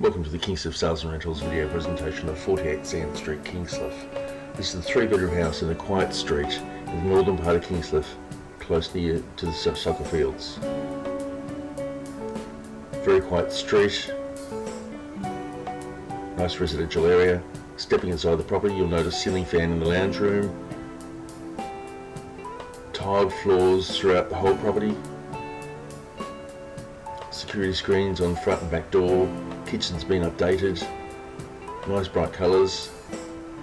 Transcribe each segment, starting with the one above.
Welcome to the Kingscliff Sales and Rentals video presentation of 48 Sand Street, Kingscliff. This is a three bedroom house in a quiet street in the northern part of Kingscliff, close near to the soccer fields. Very quiet street, nice residential area. Stepping inside the property, you'll notice ceiling fan in the lounge room, tiled floors throughout the whole property, security screens on front and back door, kitchen's been updated, nice bright colours,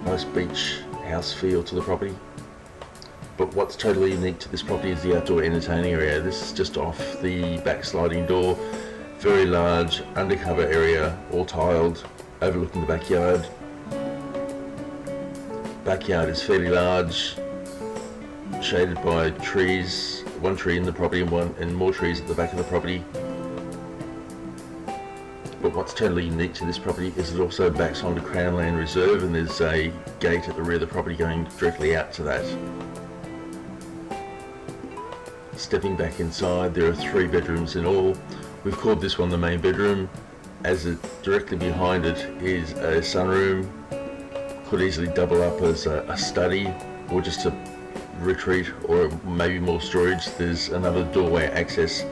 nice beach house feel to the property. But what's totally unique to this property is the outdoor entertaining area. This is just off the back sliding door, very large undercover area, all tiled, overlooking the backyard. Backyard is fairly large, shaded by trees, one tree in the property and one and more trees at the back of the property. But what's totally unique to this property is it also backs onto Crown Land Reserve and there's a gate at the rear of the property going directly out to that. Stepping back inside, there are three bedrooms in all. We've called this one the main bedroom, as it directly behind it is a sunroom. Could easily double up as a, a study or just a retreat or maybe more storage. There's another doorway access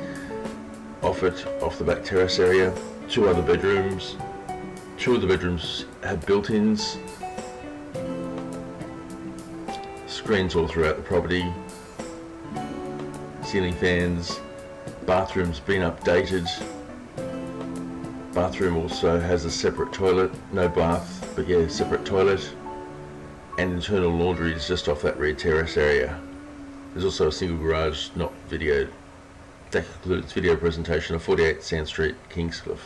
off it, off the back terrace area. Two other bedrooms. Two of the bedrooms have built-ins. Screens all throughout the property. Ceiling fans. Bathroom's been updated. Bathroom also has a separate toilet. No bath, but yeah, separate toilet. And internal laundry is just off that rear terrace area. There's also a single garage not videoed. That concludes video presentation of 48 Sand Street, Kingscliff.